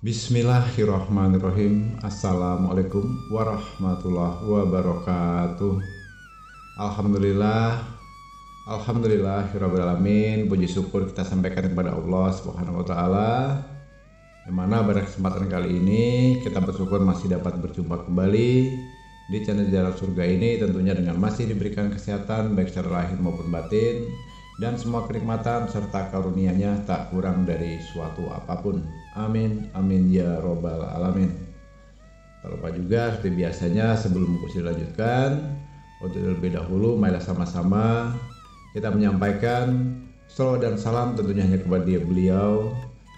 Bismillahirrahmanirrahim. Assalamualaikum warahmatullahi wabarakatuh. Alhamdulillah Alhamdulillahirrahmanirrahim Puji syukur kita sampaikan kepada Allah subhanahu wa ta'ala pada kesempatan kali ini Kita bersyukur masih dapat berjumpa kembali Di channel Jalan Surga ini Tentunya dengan masih diberikan kesehatan Baik secara lahir maupun batin dan semua kenikmatan serta karunia-Nya tak kurang dari suatu apa pun. Amin, amin ya robbal alamin. Tak lupa juga seperti biasanya sebelum kursi dilanjutkan, untuk lebih dahulu marilah sama-sama kita menyampaikan salawat dan salam tentunya hanya kepada dia beliau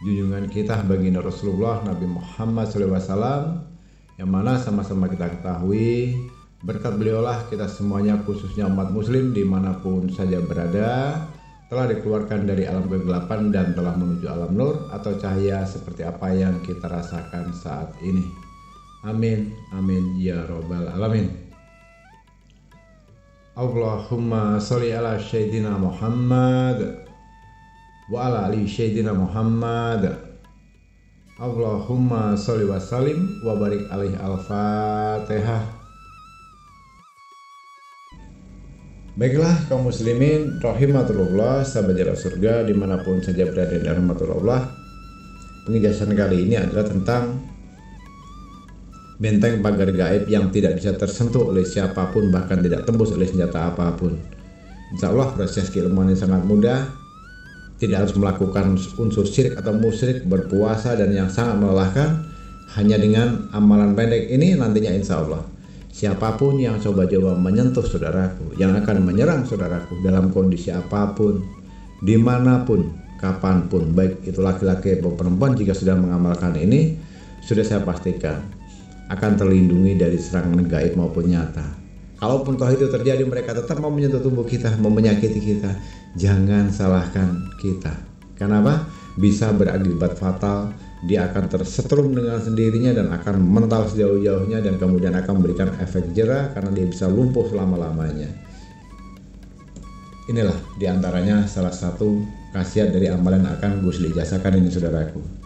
junjungan kita baginda Rasulullah Nabi Muhammad SAW yang mana sama-sama kita ketahui Berkat beliaulah kita semuanya khususnya umat muslim di mana pun saja berada telah dikeluarkan dari alam kegelapan dan telah menuju alam nur atau cahaya seperti apa yang kita rasakan saat ini. Amin, amin ya robbal alamin. Allahumma sholli ala Sayyidina Muhammad wa ala ali Sayyidina Muhammad. Allahumma sholli wa salim wa barik alaihi al-fatihah. Baiklah kaum muslimin rahimatullah sahabat jalan surga di mana pun saja berada di rahmatullah Penjelasan kali ini adalah tentang benteng pagar gaib yang tidak bisa tersentuh oleh siapa pun bahkan tidak tembus oleh senjata apa pun. Insya Allah proses keilmuan ini sangat mudah tidak harus melakukan unsur syirik atau musyrik berpuasa dan yang sangat melelahkan hanya dengan amalan pendek ini nantinya insya Allah. Siapa pun yang coba-coba menyentuh saudaraku, yang akan menyerang saudaraku dalam kondisi apa pun, di mana pun, kapan pun, baik itu laki-laki atau perempuan jika sudah mengamalkan ini, sudah saya pastikan akan terlindungi dari serangan gaib maupun nyata. Kalaupun toh itu terjadi mereka tetap mau menyentuh tubuh kita, mau menyakiti kita, jangan salahkan kita. Kenapa? Bisa berakibat fatal dia akan tersetrum dengan sendirinya dan akan mental sejauh-jauhnya dan kemudian akan memberikan efek jerah karena dia bisa lumpuh selama-lamanya. Inilah di antaranya salah satu khasiat dari amalan akan Gusli jasakan ini saudaraku.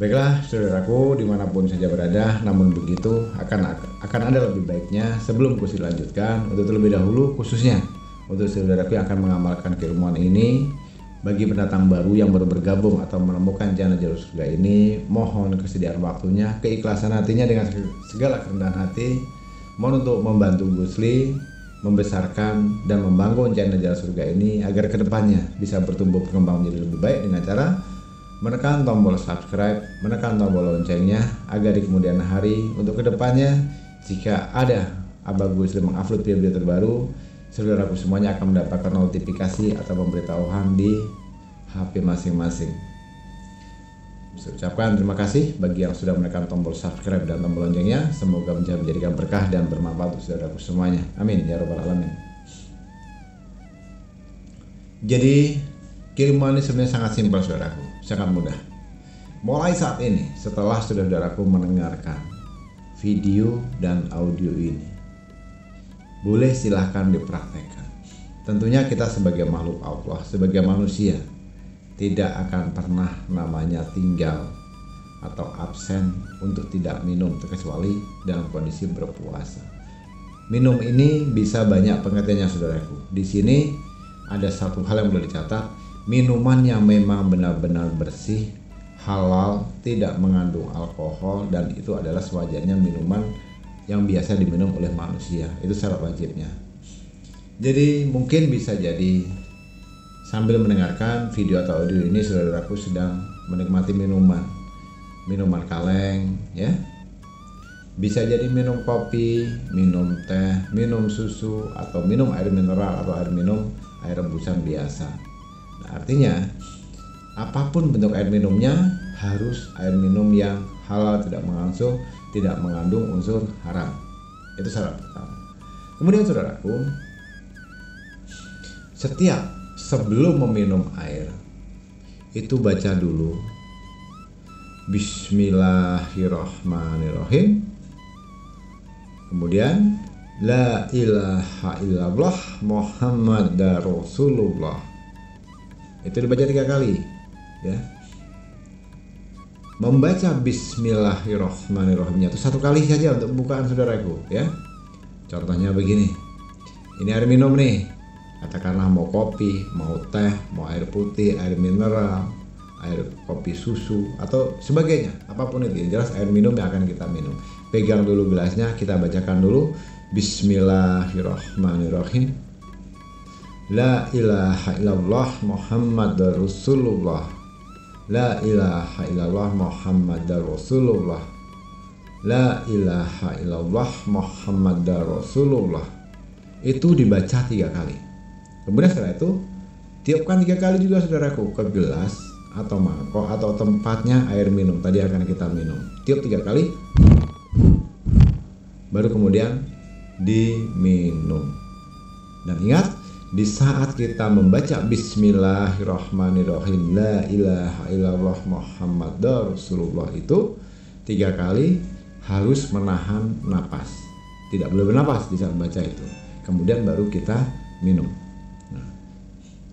Baiklah saudaraku di mana pun saja berada namun begitu akan akan ada lebih baiknya sebelum Gusli lanjutkan untuk terlebih dahulu khususnya untuk saudaraku yang akan mengamalkan keilmuan ini. Bagi pendatang baru yang baru bergabung atau menemukan jalan jalur surga ini, mohon kesediaan waktunya, keikhlasan hatinya dengan segala kerendahan hati, mohon untuk membantu Gusli membesarkan dan membangun jalan surga ini agar ke depannya bisa bertumbuh berkembang menjadi lebih baik dengan cara menekan tombol subscribe, menekan tombol loncengnya agar di kemudian hari untuk ke depannya jika ada Abah Gusli mengupload video-video terbaru saudaraku semuanya akan mendapatkan notifikasi atau pemberitahuan di HP masing-masing. Saya ucapkan terima kasih bagi yang sudah menekan tombol subscribe dan tombol loncengnya. Semoga menjadikan berkah dan bermanfaat untuk saudaraku semuanya. Amin ya robbal alamin. Jadi kiriman ini sebenarnya sangat simpel saudaraku, sangat mudah. Mulai saat ini, setelah saudaraku mendengarkan video dan audio ini, boleh silahkan dipraktekkan. Tentunya kita sebagai makhluk Allah, sebagai manusia, tidak akan pernah namanya tinggal atau absen untuk tidak minum terkecuali dalam kondisi berpuasa. Minum ini bisa banyak pengertiannya saudaraku. Di sini ada satu hal yang boleh dicatat, minuman yang memang benar-benar bersih, halal, tidak mengandung alkohol dan itu adalah sewajarnya minuman yang biasa diminum oleh manusia. Itu syarat wajibnya. Jadi mungkin bisa jadi sambil mendengarkan video atau audio ini saudaraku sedang menikmati minuman. Minuman kaleng ya. Bisa jadi minum kopi, minum teh, minum susu, atau minum air mineral atau air minum air rebusan biasa. Artinya apa pun bentuk air minumnya harus air minum yang halal tidak mengandung tidak mengandung unsur haram. Itu syarat pertama. Kemudian saudaraku, setiap sebelum meminum air itu baca dulu Bismillahirrahmanirrahim kemudian La ilaha illallah Muhammad Rasulullah itu dibaca tiga kali ya. Membaca Bismillahirrahmanirrahimnya itu satu kali saja untuk bukaan saudaraku ya. Contohnya begini. Ini air minum nih. Katakanlah mau kopi mau teh mau air putih air mineral air kopi susu atau sebagainya. Apa pun itu yang jelas air minum yang akan kita minum. Pegang dulu gelasnya kita bacakan dulu. Bismillahirrahmanirrahim La ilaha illallah Muhammad Rasulullah. La ilaha illallah Muhammad Rasulullah. La ilaha illallah Muhammad Rasulullah. Itu dibaca tiga kali. Kemudian setelah itu Tiupkan tiga kali juga saudaraku ke gelas atau mangkok atau tempatnya air minum. Tadi akan kita minum. Tiup tiga kali Baru kemudian diminum. Dan ingat di saat kita membaca Bismillahirrahmanirrahim La ilaha illallah Muhammad Rasulullah itu tiga kali harus menahan napas. Tidak boleh bernapas di saat baca itu. Kemudian baru kita minum. Nah,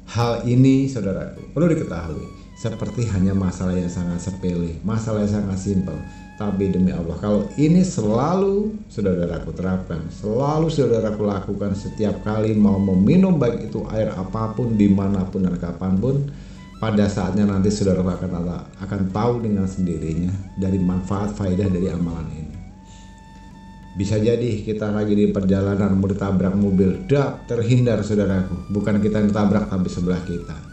hal ini saudaraku perlu diketahui. Seperti hanya masalah yang sangat sepele masalah yang sangat simpel tapi demi Allah, kalau ini selalu saudaraku terapkan, selalu saudaraku lakukan setiap kali mau meminum baik itu air apa pun, di mana pun dan kapan pun, pada saatnya nanti saudara akan akan tahu dengan sendirinya dari manfaat faedah dari amalan ini. Bisa jadi kita lagi di perjalanan mau ditabrak mobil, dak terhindar saudaraku, bukan kita yang ditabrak tapi sebelah kita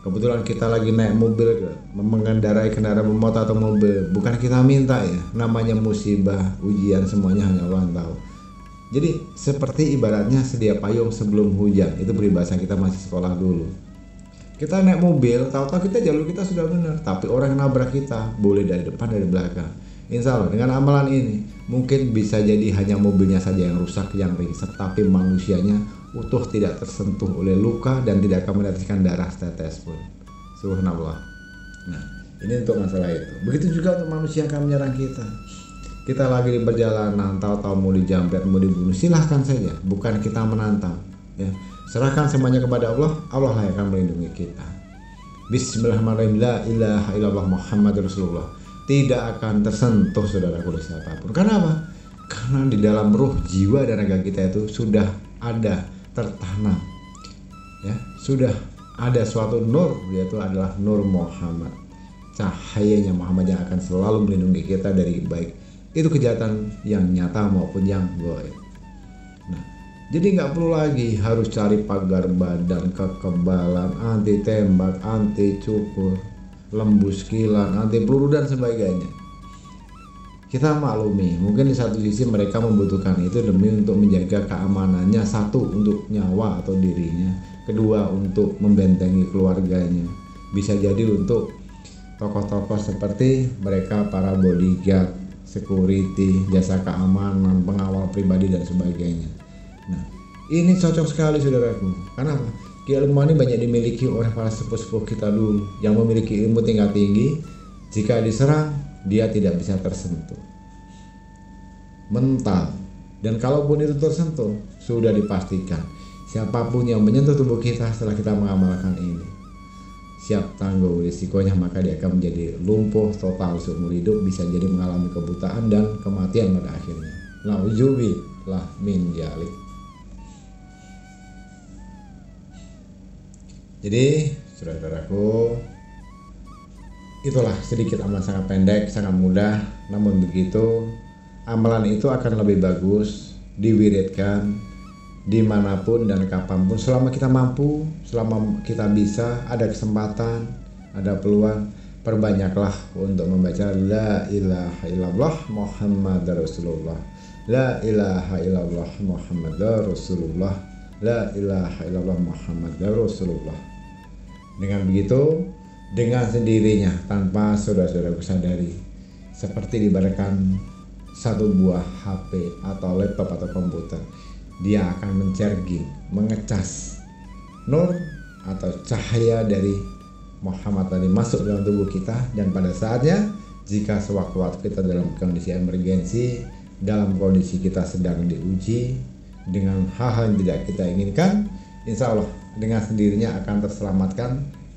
kebetulan kita lagi naik mobil mengendarai kendaraan bermotor atau mobil. Bukan kita minta ya namanya musibah ujian semuanya hanya Allah tahu. Jadi seperti ibaratnya sedia payung sebelum hujan itu peribahasa kita masih sekolah dulu. Kita naik mobil tahu-tahu kita jalur kita sudah benar tapi orang yang nabrak kita boleh dari depan dari belakang. Insya Allah dengan amalan ini mungkin bisa jadi hanya mobilnya saja yang rusak yang ringsek tapi manusianya utuh tidak tersentuh oleh luka dan tidak akan meneteskan darah setetes pun. Subhanallah. Nah, ini untuk masalah itu. Begitu juga untuk manusia yang akan menyerang kita. Kita lagi di perjalanan, tahu-tahu mau dijambret, mau dibunuh, silahkan saja. Bukan kita menantang. Ya, serahkan semuanya kepada Allah. Allah lah yang akan melindungi kita. Bismillahirrahmanirrahim. La ilaha illallah Muhammad Rasulullah. Tidak akan tersentuh saudaraku oleh siapa pun. Karena apa? Karena di dalam ruh, jiwa dan raga kita itu sudah ada tertanam. Ya sudah ada suatu nur yaitu adalah nur Muhammad. Cahayanya Muhammad yang akan selalu melindungi kita dari baik itu kejahatan yang nyata maupun yang goib. Nah jadi nggak perlu lagi harus cari pagar badan kekebalan anti tembak anti cukur lembus kilat anti peluru dan sebagainya kita maklumi mungkin di satu sisi mereka membutuhkan itu demi untuk menjaga keamanannya. Satu untuk nyawa atau dirinya. Kedua untuk membentengi keluarganya. Bisa jadi untuk tokoh-tokoh seperti mereka para bodyguard security jasa keamanan pengawal pribadi dan sebagainya. Nah ini cocok sekali saudaraku. Karena ilmu ini banyak dimiliki oleh para sepuh-sepuh kita dulu. Yang memiliki ilmu tingkat tinggi jika diserang dia tidak bisa tersentuh. Mental. Dan kalaupun itu tersentuh, sudah dipastikan siapa pun yang menyentuh tubuh kita setelah kita mengamalkan ini siap tanggung risikonya maka dia akan menjadi lumpuh total seumur hidup bisa jadi mengalami kebutaan dan kematian pada akhirnya. lah min jalik. Jadi, saudara-saudaraku, itulah sedikit amalan sangat pendek, sangat mudah. Namun begitu, amalan itu akan lebih bagus diwiridkan di mana pun dan kapan pun. Selama kita mampu, selama kita bisa, ada kesempatan, ada peluang, perbanyaklah untuk membaca La ilaha illallah Muhammad Rasulullah. La ilaha illallah Muhammad Rasulullah. La ilaha illallah Muhammad Rasulullah. Dengan begitu dengan sendirinya tanpa saudara-saudara sadari seperti diberikan satu buah HP atau laptop atau komputer dia akan mencerging, mengecas nur atau cahaya dari Muhammad tadi masuk dalam tubuh kita. Dan pada saatnya jika sewaktu-waktu kita dalam kondisi emergensi dalam kondisi kita sedang diuji dengan hal-hal yang tidak kita inginkan insya Allah dengan sendirinya akan terselamatkan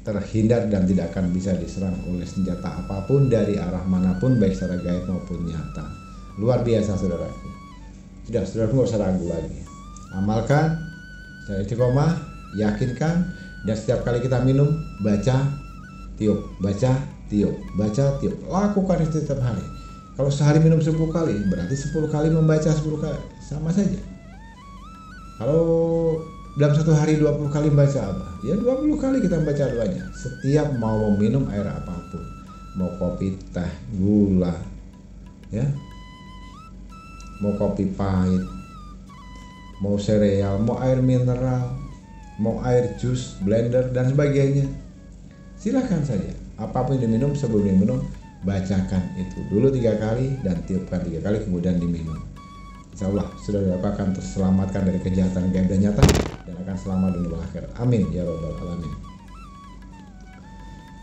terhindar dan tidak akan bisa diserang oleh senjata apa pun dari arah mana pun baik secara gaib maupun nyata. Luar biasa saudaraku. Sudah saudaraku nggak usah ragu lagi. Amalkan secara istiqomah yakinkan dan setiap kali kita minum baca tiup baca tiup baca tiup. Lakukan itu setiap hari. Kalau sehari minum 10 kali berarti 10 kali membaca 10 kali sama saja. Kalau dalam satu hari 20 kali baca apa ya 20 kali kita baca doanya setiap mau meminum air apa pun mau kopi teh gula ya mau kopi pahit mau sereal mau air mineral mau air jus, blender dan sebagainya. Silahkan saja. Apa pun diminum sebelum diminum, bacakan itu dulu tiga kali dan tiupkan tiga kali kemudian diminum. Insya Allah sudah akan terselamatkan dari kejahatan gaib dan nyata dan akan selamat dunia akhir. Amin ya robbal alamin.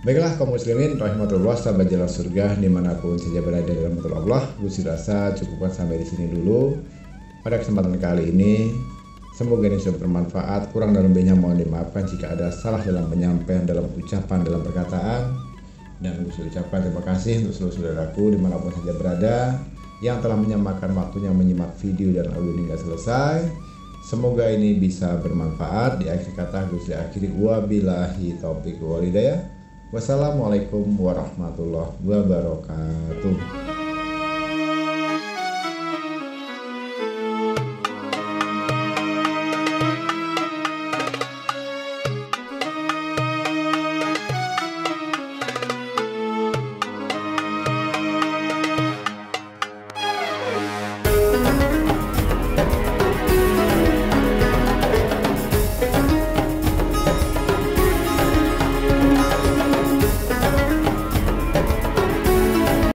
Baiklah kaum muslimin rahmatullah sahabat jalan surga di mana pun saja berada dalam Allah Gusti rasa cukupkan sampai di sini dulu Pada kesempatan kali ini Semoga ini sudah bermanfaat. Kurang dan lebihnya mohon dimaafkan jika ada salah dalam penyampaian, dalam ucapan, dalam perkataan. Dan sudah ucapkan terima kasih untuk seluruh saudaraku di mana pun saja berada yang telah menyamakan waktunya menyimak video dan audio hingga selesai. Semoga ini bisa bermanfaat. Di akhir kata sudah akhiri wabillahi taufiq walidayah. Wassalamualaikum warahmatullahi wabarakatuh.